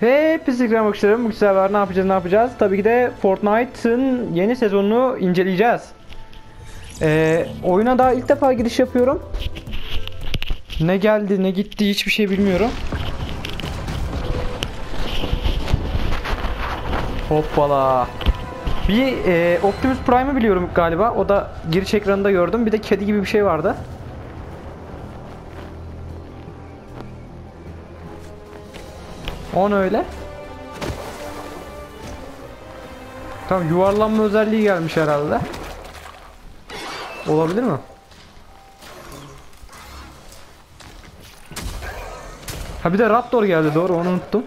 Hepinize selam bakışlarım. Bu sefer ne yapacağız ne yapacağız? Tabii ki de Fortnite'ın yeni sezonunu inceleyeceğiz. Ee, oyuna daha ilk defa giriş yapıyorum. Ne geldi ne gitti hiçbir şey bilmiyorum. Hoppala. Bir e, Optimus Prime'ı biliyorum galiba. O da giriş ekranında gördüm. Bir de kedi gibi bir şey vardı. On öyle. Tamam yuvarlanma özelliği gelmiş herhalde. Olabilir mi? Ha bir de Raptor geldi doğru onu unuttum.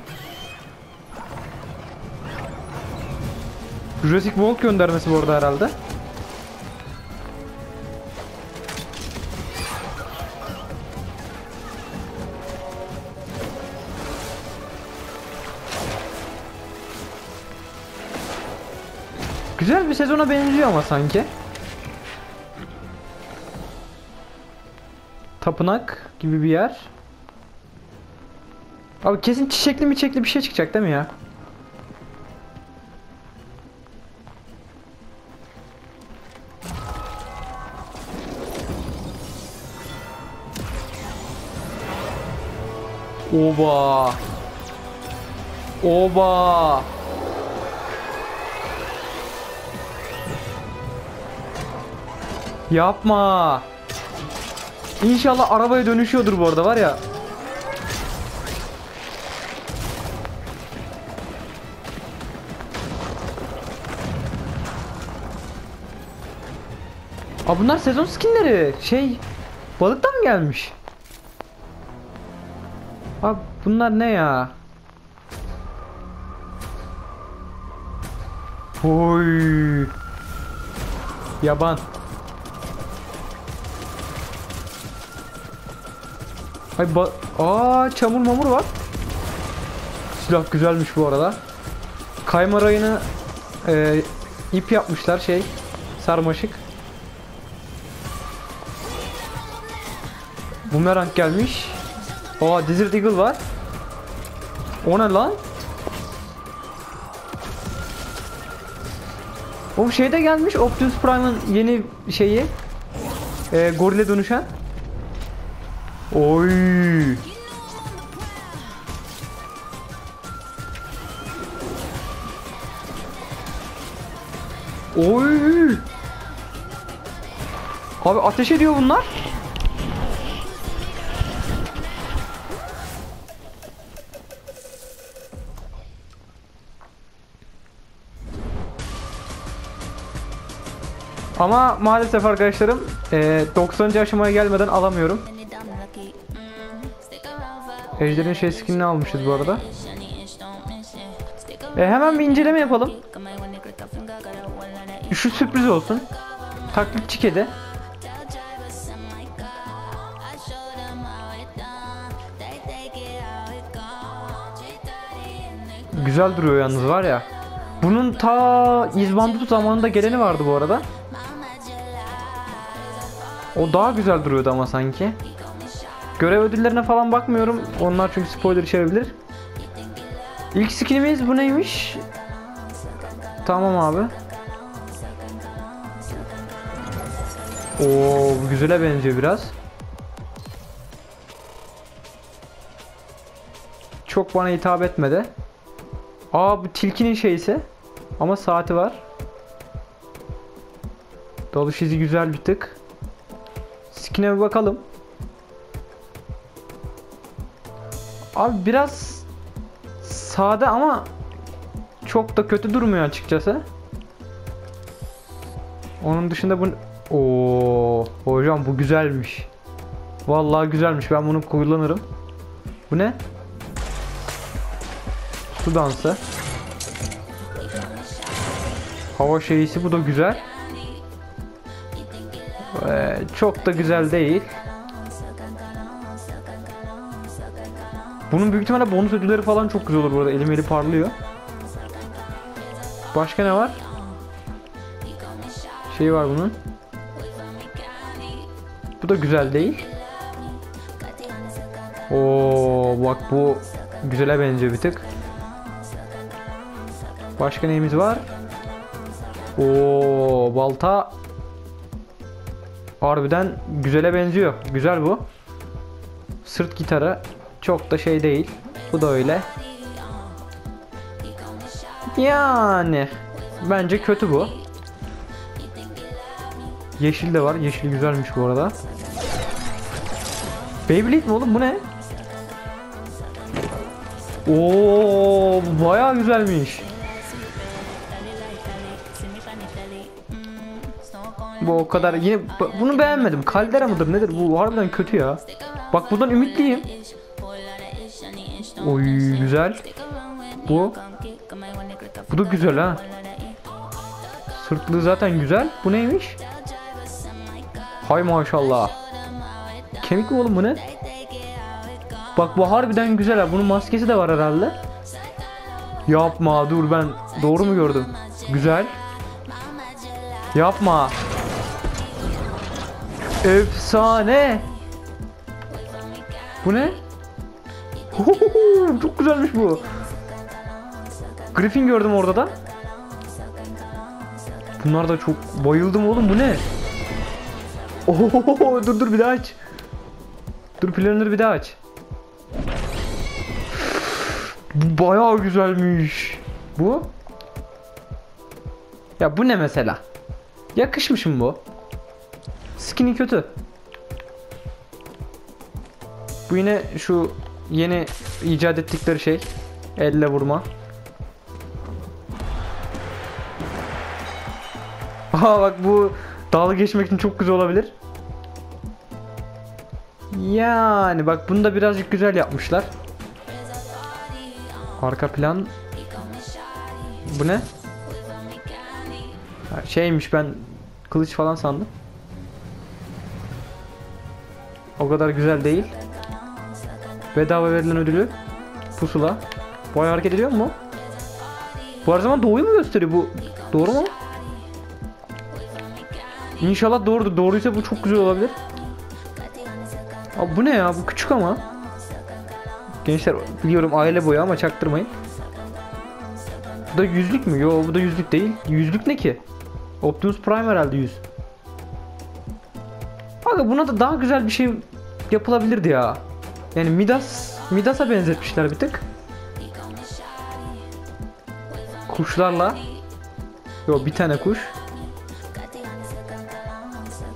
Jurassic World göndermesi bu arada herhalde. Güzel bir sezona benziyor ama sanki. Tapınak gibi bir yer. Abi kesin çiçekli mi çiçekli bir şey çıkacak değil mi ya? Oba. Oba. Yapma. İnşallah arabaya dönüşüyordur bu arada var ya. Aa bunlar sezon skinleri. Şey balıktan mı gelmiş? Abi bunlar ne ya? Oy. Yaban. Ay ba Aa çamur mamur var. Silah güzelmiş bu arada. Kayma rayını e, ip yapmışlar şey sarmaşık. Bumerang gelmiş. Aa Desert Eagle var. O ne lan? O şey de gelmiş Optimus Prime'ın yeni şeyi. E, gorile dönüşen. Oy. Oy. Abi ateş ediyor bunlar. Ama maalesef arkadaşlarım e, 90. aşamaya gelmeden alamıyorum. Ejder'in şey skinini almışız bu arada. E, hemen bir inceleme yapalım. Şu sürpriz olsun. Taklitçi kedi. Güzel duruyor yalnız var ya. Bunun ta İzbandut zamanında geleni vardı bu arada. O daha güzel duruyordu ama sanki. Görev ödüllerine falan bakmıyorum. Onlar çünkü spoiler içerebilir. İlk skinimiz bu neymiş? Tamam abi. Oo, bu güzele benziyor biraz. Çok bana hitap etmedi. Aa bu tilkinin şeysi. Ama saati var. Dalış izi güzel bir tık. Skin'e bir bakalım. Abi biraz sade ama çok da kötü durmuyor açıkçası. Onun dışında bu Oo, hocam bu güzelmiş. Vallahi güzelmiş. Ben bunu kullanırım. Bu ne? Su dansı. Hava şeyisi bu da güzel. Ee, çok da güzel değil. Bunun büyük ihtimalle bonus ödülleri falan çok güzel olur burada. Elim eli parlıyor. Başka ne var? Şey var bunun. Bu da güzel değil. Oo bak bu güzele benziyor bir tık. Başka neyimiz var? Oo balta harbiden güzele benziyor. Güzel bu. Sırt gitarı çok da şey değil. Bu da öyle. Yani bence kötü bu. Yeşil de var. Yeşil güzelmiş bu arada. Beyblade mi oğlum bu ne? Oo bayağı güzelmiş. Bu o kadar yine bu- bunu beğenmedim. Kaldera mıdır nedir? Bu harbiden kötü ya. Bak buradan ümitliyim. Oy güzel. Bu. Bu da güzel ha. Sırtlığı zaten güzel. Bu neymiş? Hay maşallah. Kemik mi oğlum bu ne? Bak bu harbiden güzel ha. Bunun maskesi de var herhalde. Yapma dur ben doğru mu gördüm? Güzel. Yapma. Efsane. Bu ne? Çok güzelmiş bu. Griffin gördüm orada da. Bunlar da çok bayıldım oğlum bu ne? Oho dur dur bir daha aç. Dur planları bir daha aç. Bayağı güzelmiş. Bu? Ya bu ne mesela? Yakışmış mı bu? Skinny kötü. Bu yine şu yeni icat ettikleri şey. Elle vurma. Aa bak bu dalga geçmek için çok güzel olabilir. Yani bak bunu da birazcık güzel yapmışlar. Arka plan. Bu ne? Şeymiş ben kılıç falan sandım. O kadar güzel değil. Bedava verilen ödülü. Pusula. Bayağı hareket ediyor mu? Bu her zaman doğuyu mu gösteriyor bu? Doğru mu? İnşallah doğrudur. Doğruysa bu çok güzel olabilir. Abi bu ne ya? Bu küçük ama. Gençler biliyorum aile boyu ama çaktırmayın. Bu da yüzlük mü? Yo bu da yüzlük değil. Yüzlük ne ki? Optimus Prime herhalde yüz. Abi buna da daha güzel bir şey yapılabilirdi ya. Yani Midas Midas'a benzetmişler bir tık. Kuşlarla. Yo bir tane kuş.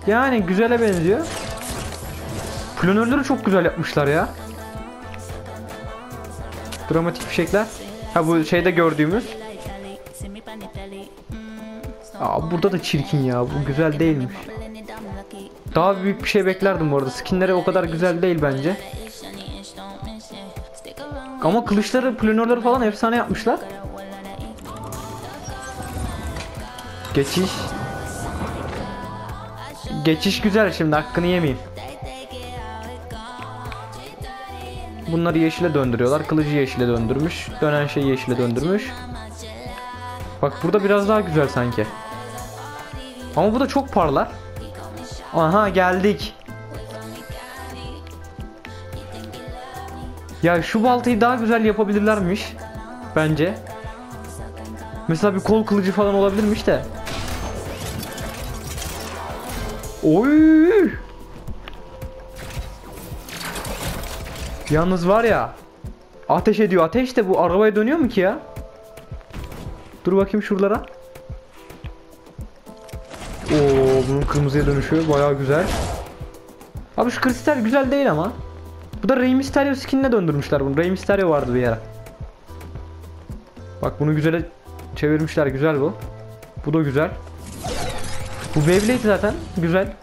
Yani güzele benziyor. Planörleri çok güzel yapmışlar ya. Dramatik fişekler. Ha bu şeyde gördüğümüz. Aa burada da çirkin ya. Bu güzel değilmiş. Daha büyük bir şey beklerdim bu arada. Skinleri o kadar güzel değil bence. Ama kılıçları, planörleri falan efsane yapmışlar. Geçiş. Geçiş güzel şimdi hakkını yemeyeyim. Bunları yeşile döndürüyorlar. Kılıcı yeşile döndürmüş. Dönen şeyi yeşile döndürmüş. Bak burada biraz daha güzel sanki. Ama bu da çok parlar. Aha geldik. Ya şu baltayı daha güzel yapabilirlermiş. Bence. Mesela bir kol kılıcı falan olabilirmiş de. Oy! Yalnız var ya. Ateş ediyor. Ateş de bu arabaya dönüyor mu ki ya? Dur bakayım şuralara. Oo, bunun kırmızıya dönüşü bayağı güzel. Abi şu kristal güzel değil ama. Bu da Rey Mysterio skinine döndürmüşler bunu. Rey Mysterio vardı bir ara. Bak bunu güzele çevirmişler. Güzel bu. Bu da güzel. Bu Beyblade zaten güzel.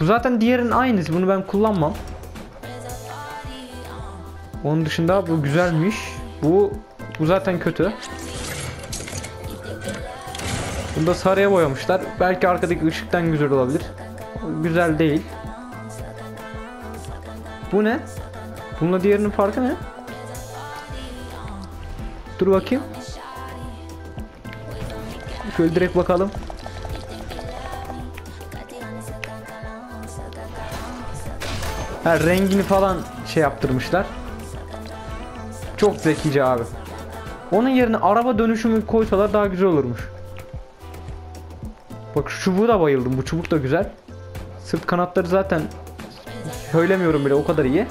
Bu zaten diğerinin aynısı. Bunu ben kullanmam. Onun dışında bu güzelmiş. Bu bu zaten kötü. Bunu da sarıya boyamışlar. Belki arkadaki ışıktan güzel olabilir. Güzel değil. Bu ne? Bununla diğerinin farkı ne? Dur bakayım. Şöyle direkt bakalım. Ha rengini falan şey yaptırmışlar. Çok zekice abi. Onun yerine araba dönüşümü koysalar daha güzel olurmuş. Bak şu çubuğu da bayıldım. Bu çubuk da güzel. Sırt kanatları zaten söylemiyorum bile o kadar iyi.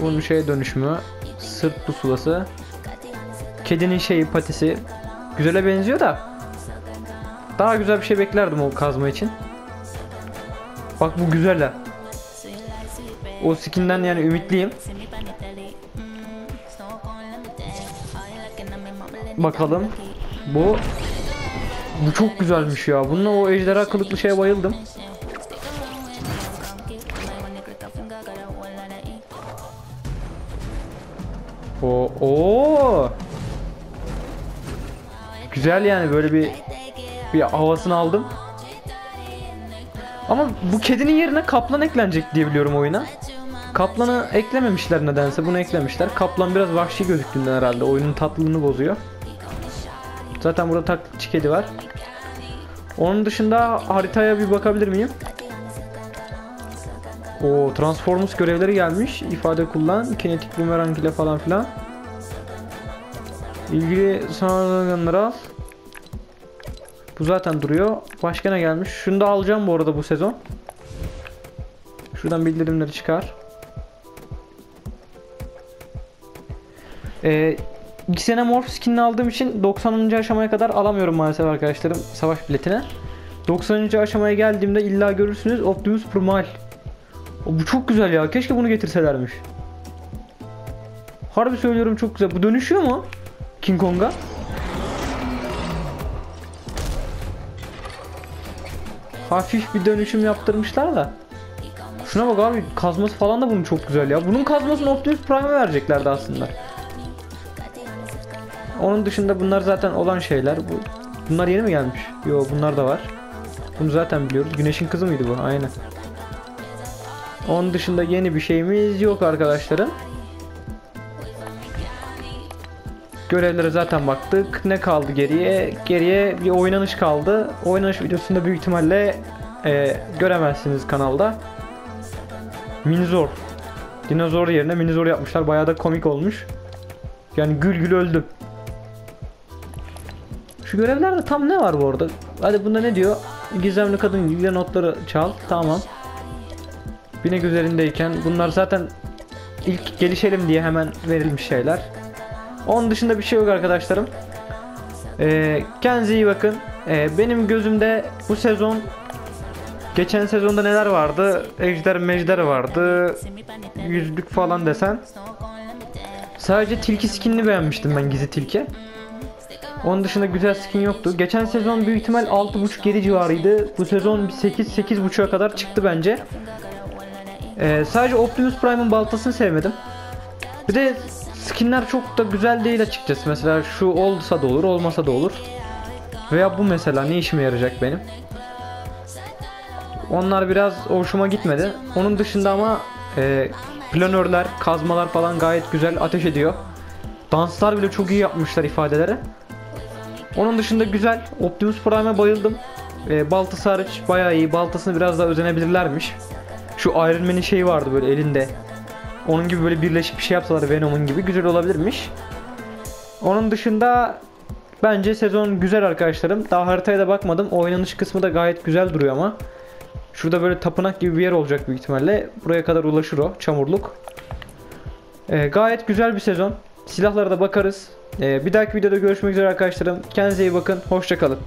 Bunun şeye dönüşümü. Sırt pusulası. Kedinin şeyi patisi. Güzele benziyor da. Daha güzel bir şey beklerdim o kazma için. Bak bu güzel ha. O skinden yani ümitliyim. Bakalım. Bu bu çok güzelmiş ya. Bununla o ejderha kılıklı şeye bayıldım. O o. Güzel yani böyle bir bir havasını aldım. Ama bu kedinin yerine kaplan eklenecek diye biliyorum oyuna. Kaplanı eklememişler nedense bunu eklemişler. Kaplan biraz vahşi gözüktüğünden herhalde oyunun tatlılığını bozuyor. Zaten burada taklitçi kedi var. Onun dışında haritaya bir bakabilir miyim? O Transformers görevleri gelmiş. İfade kullan, kinetik bumerang ile falan filan. İlgili sağlayanları al. Bu zaten duruyor. Başka ne gelmiş? Şunu da alacağım bu arada bu sezon. Şuradan bildirimleri çıkar. Ee, Xenomorph skinini aldığım için 90. aşamaya kadar alamıyorum maalesef arkadaşlarım savaş biletine. 90. aşamaya geldiğimde illa görürsünüz Optimus Primal. Bu çok güzel ya. Keşke bunu getirselermiş. Harbi söylüyorum çok güzel. Bu dönüşüyor mu? King Kong'a. Hafif bir dönüşüm yaptırmışlar da. Şuna bak abi kazması falan da bunun çok güzel ya. Bunun kazmasını Optimus Prime'e vereceklerdi aslında. Onun dışında bunlar zaten olan şeyler. Bu bunlar yeni mi gelmiş? Yo bunlar da var. Bunu zaten biliyoruz. Güneşin kızı mıydı bu? Aynen. Onun dışında yeni bir şeyimiz yok arkadaşlarım. Görevlere zaten baktık. Ne kaldı geriye? Geriye bir oynanış kaldı. Oynanış videosunda büyük ihtimalle e, göremezsiniz kanalda. Minizor. Dinozor yerine Minizor yapmışlar. Bayağı da komik olmuş. Yani gül gül öldüm. Şu görevlerde tam ne var bu arada? Hadi bunda ne diyor? Gizemli kadın ilgili notları çal. Tamam. Binek üzerindeyken bunlar zaten ilk gelişelim diye hemen verilmiş şeyler. Onun dışında bir şey yok arkadaşlarım. Ee, kendinize iyi bakın. Ee, benim gözümde bu sezon geçen sezonda neler vardı? Ejder mejder vardı. Yüzlük falan desen. Sadece tilki skinini beğenmiştim ben gizli tilki. Onun dışında güzel skin yoktu. Geçen sezon büyük ihtimal 6.5-7 civarıydı. Bu sezon 8-8.5'a kadar çıktı bence. Ee, sadece Optimus Prime'ın baltasını sevmedim. Bir de skinler çok da güzel değil açıkçası. Mesela şu olsa da olur, olmasa da olur. Veya bu mesela ne işime yarayacak benim? Onlar biraz hoşuma gitmedi. Onun dışında ama e, planörler, kazmalar falan gayet güzel ateş ediyor. Danslar bile çok iyi yapmışlar ifadeleri. Onun dışında güzel. Optimus Prime'e bayıldım. E, baltası hariç bayağı iyi. Baltasını biraz daha özenebilirlermiş. Şu Iron Man'in şeyi vardı böyle elinde. Onun gibi böyle birleşik bir şey yapsalar Venom'un gibi güzel olabilirmiş. Onun dışında bence sezon güzel arkadaşlarım. Daha haritaya da bakmadım. Oynanış kısmı da gayet güzel duruyor ama. Şurada böyle tapınak gibi bir yer olacak büyük ihtimalle. Buraya kadar ulaşır o çamurluk. Ee, gayet güzel bir sezon. Silahlara da bakarız. Ee, bir dahaki videoda görüşmek üzere arkadaşlarım. Kendinize iyi bakın. Hoşçakalın.